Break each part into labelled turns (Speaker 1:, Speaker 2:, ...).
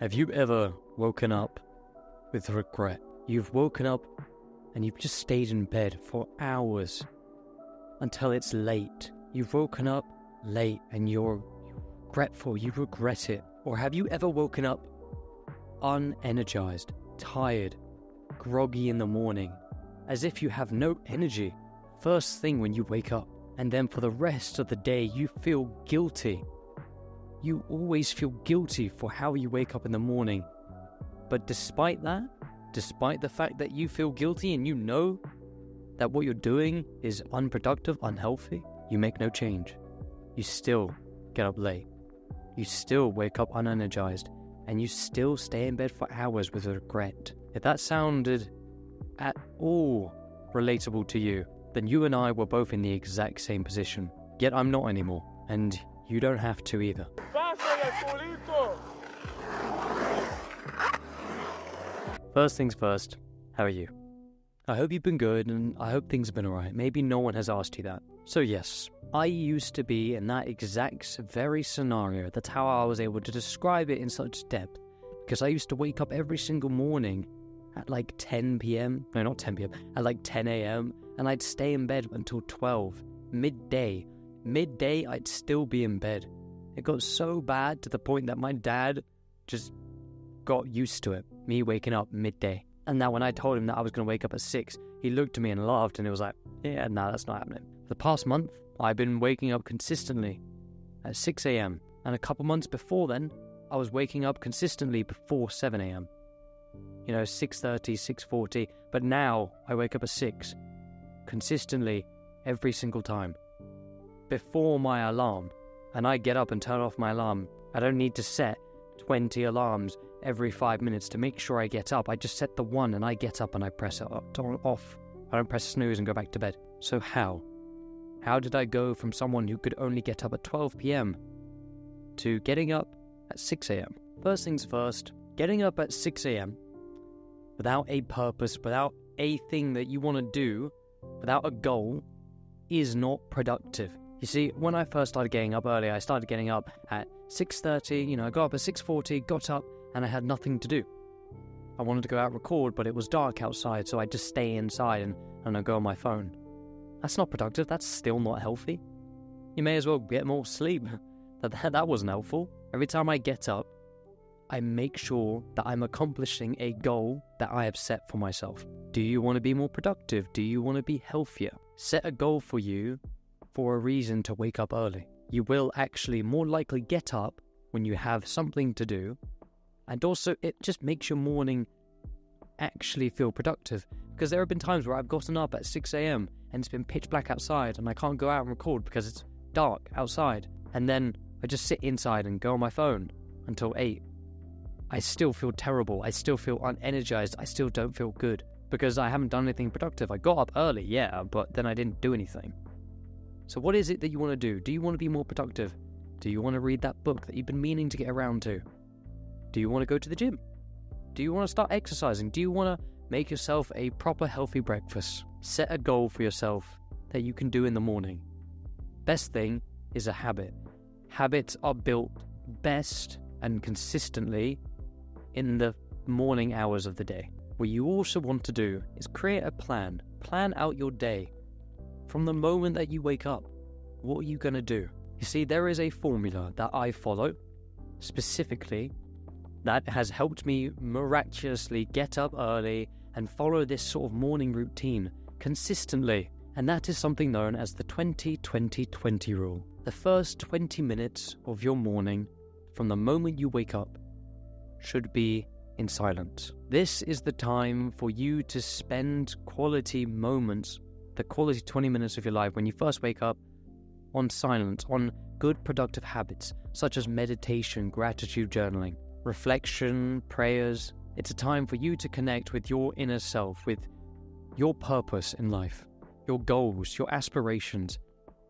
Speaker 1: Have you ever woken up with regret? You've woken up and you've just stayed in bed for hours until it's late. You've woken up late and you're regretful, you regret it. Or have you ever woken up unenergized, tired, groggy in the morning, as if you have no energy first thing when you wake up? And then for the rest of the day, you feel guilty you always feel guilty for how you wake up in the morning. But despite that, despite the fact that you feel guilty and you know that what you're doing is unproductive, unhealthy, you make no change. You still get up late. You still wake up unenergized. And you still stay in bed for hours with regret. If that sounded at all relatable to you, then you and I were both in the exact same position. Yet I'm not anymore. And you don't have to either. First things first, how are you? I hope you've been good and I hope things have been alright. Maybe no one has asked you that. So, yes, I used to be in that exact very scenario. That's how I was able to describe it in such depth. Because I used to wake up every single morning at like 10 pm. No, not 10 pm, at like 10 am. And I'd stay in bed until 12, midday, midday, I'd still be in bed. It got so bad to the point that my dad just got used to it, me waking up midday. And now, when I told him that I was going to wake up at 6, he looked at me and laughed, and it was like, yeah, no, nah, that's not happening. For the past month, I've been waking up consistently at 6 a.m. And a couple months before then, I was waking up consistently before 7 a.m. You know, 6.30, 6.40. But now, I wake up at 6, consistently, every single time before my alarm, and I get up and turn off my alarm. I don't need to set 20 alarms every five minutes to make sure I get up. I just set the one and I get up and I press it off. I don't press snooze and go back to bed. So, how? How did I go from someone who could only get up at 12 pm to getting up at 6 am? First things first, getting up at 6 am without a purpose, without a thing that you want to do, without a goal, is not productive. You see, when I first started getting up early, I started getting up at 6:30, you know, I got up at 6:40, got up and I had nothing to do. I wanted to go out record, but it was dark outside, so I'd just stay inside and, and I'd go on my phone. That's not productive, that's still not healthy. You may as well get more sleep. that, that, that wasn't helpful. Every time I get up, I make sure that I'm accomplishing a goal that I have set for myself. Do you want to be more productive? Do you want to be healthier? Set a goal for you for a reason to wake up early. You will actually more likely get up when you have something to do, and also it just makes your morning actually feel productive. Because there have been times where I've gotten up at 6 a.m. and it's been pitch black outside, and I can't go out and record because it's dark outside, and then I just sit inside and go on my phone until 8. I still feel terrible. I still feel unenergized. I still don't feel good because I haven't done anything productive. I got up early, yeah, but then I didn't do anything. So, what is it that you want to do? Do you want to be more productive? Do you want to read that book that you've been meaning to get around to? Do you want to go to the gym? Do you want to start exercising? Do you want to make yourself a proper healthy breakfast? Set a goal for yourself that you can do in the morning. Best thing is a habit. Habits are built best and consistently in the morning hours of the day. What you also want to do is create a plan. Plan out your day from the moment that you wake up, what are you going to do? You see, there is a formula that I follow specifically that has helped me miraculously get up early and follow this sort of morning routine consistently. And that is something known as the 20 20 20 rule. The first 20 minutes of your morning, from the moment you wake up, should be in silence. This is the time for you to spend quality moments the quality 20 minutes of your life when you first wake up on silence, on good productive habits such as meditation, gratitude journaling, reflection, prayers. It's a time for you to connect with your inner self, with your purpose in life, your goals, your aspirations.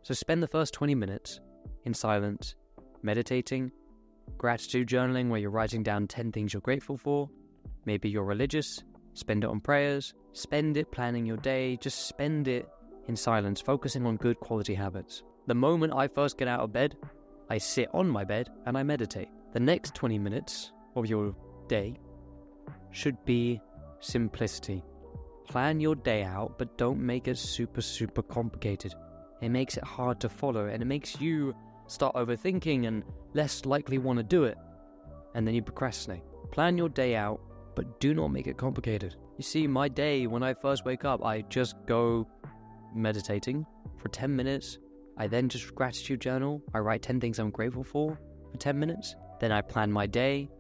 Speaker 1: So spend the first 20 minutes in silence, meditating, gratitude journaling, where you're writing down 10 things you're grateful for. Maybe you're religious, spend it on prayers, Spend it planning your day, just spend it in silence, focusing on good quality habits. The moment I first get out of bed, I sit on my bed and I meditate. The next 20 minutes of your day should be simplicity. Plan your day out, but don't make it super, super complicated. It makes it hard to follow and it makes you start overthinking and less likely want to do it. And then you procrastinate. Plan your day out, but do not make it complicated. You see, my day, when I first wake up, I just go meditating for 10 minutes. I then just gratitude journal. I write 10 things I'm grateful for for 10 minutes. Then I plan my day,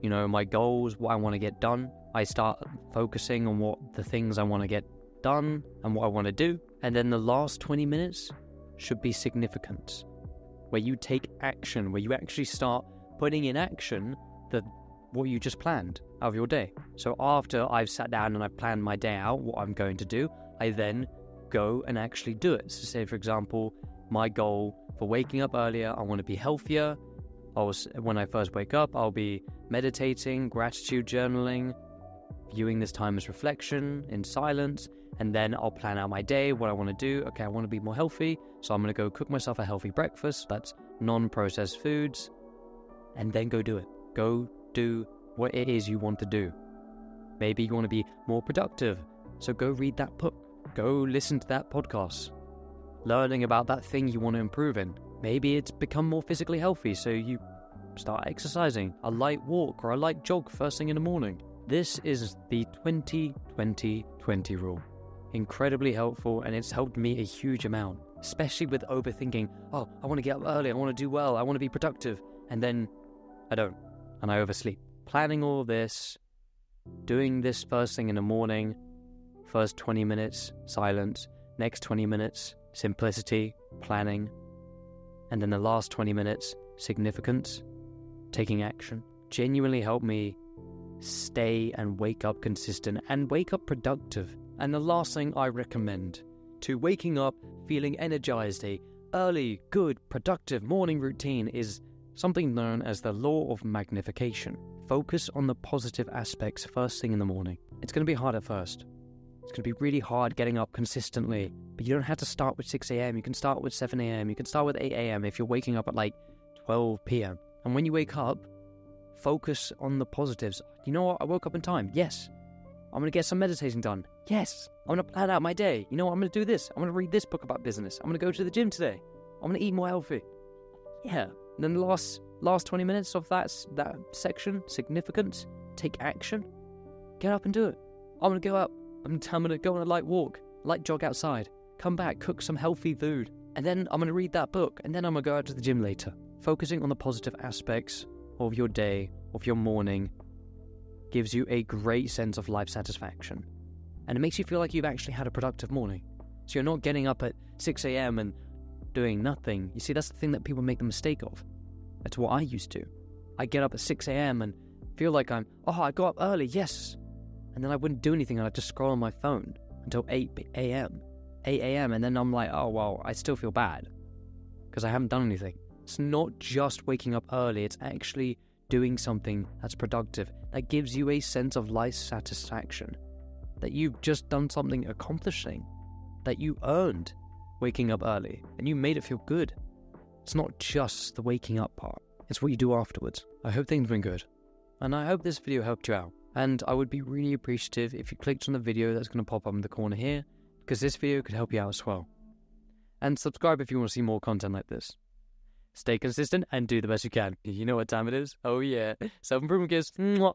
Speaker 1: you know, my goals, what I want to get done. I start focusing on what the things I want to get done and what I want to do. And then the last 20 minutes should be significant, where you take action, where you actually start putting in action the what you just planned out of your day. So after I've sat down and I've planned my day out, what I'm going to do, I then go and actually do it. So say for example, my goal for waking up earlier, I want to be healthier. I was, when I first wake up, I'll be meditating, gratitude journaling, viewing this time as reflection in silence, and then I'll plan out my day, what I want to do. Okay, I want to be more healthy, so I'm going to go cook myself a healthy breakfast. That's non processed foods, and then go do it. Go do what it is you want to do. Maybe you want to be more productive, so go read that book, go listen to that podcast, learning about that thing you want to improve in. Maybe it's become more physically healthy, so you start exercising, a light walk or a light jog first thing in the morning. This is the 20 20 20 rule. Incredibly helpful, and it's helped me a huge amount, especially with overthinking. Oh, I want to get up early, I want to do well, I want to be productive, and then I don't, and I oversleep. Planning all this, doing this first thing in the morning, first 20 minutes, silence, next 20 minutes, simplicity, planning, and then the last 20 minutes, significance, taking action, genuinely helped me stay and wake up consistent and wake up productive. And the last thing I recommend to waking up feeling energized, a early, good, productive morning routine is something known as the law of magnification. Focus on the positive aspects first thing in the morning. It's going to be hard at first. It's going to be really hard getting up consistently, but you don't have to start with 6 a.m. You can start with 7 a.m. You can start with 8 a.m. if you're waking up at like 12 p.m. And when you wake up, focus on the positives. You know what? I woke up in time. Yes. I'm going to get some meditating done. Yes. I'm going to plan out my day. You know what? I'm going to do this. I'm going to read this book about business. I'm going to go to the gym today. I'm going to eat more healthy. Yeah. And then the last last 20 minutes of that that section, significant, take action. Get up and do it. I'm to go up. I'm, I'm to go on a light walk, light jog outside. Come back, cook some healthy food. And then I'm to read that book. And then I'm to go out to the gym later. Focusing on the positive aspects of your day, of your morning, gives you a great sense of life satisfaction. And it makes you feel like you've actually had a productive morning. So you're not getting up at 6 a.m. and doing nothing. You see, that's the thing that people make the mistake of. That's what I used to. I get up at 6 a.m. and feel like I'm, oh, I got up early, yes. And then I wouldn't do anything and I'd just scroll on my phone until 8 a.m. 8 a.m. And then I'm like, oh, well, I still feel bad because I haven't done anything. It's not just waking up early, it's actually doing something that's productive, that gives you a sense of life satisfaction, that you've just done something accomplishing, that you earned waking up early, and you made it feel good. It's not just the waking up part, it's what you do afterwards. I hope things been good, and I hope this video helped you out. And I would be really appreciative if you clicked on the video that's going to pop up in the corner here, because this video could help you out as well. And subscribe if you want to see more content like this. Stay consistent and do the best you can. You know what time it is? Oh yeah, self improvement kids. Mwah.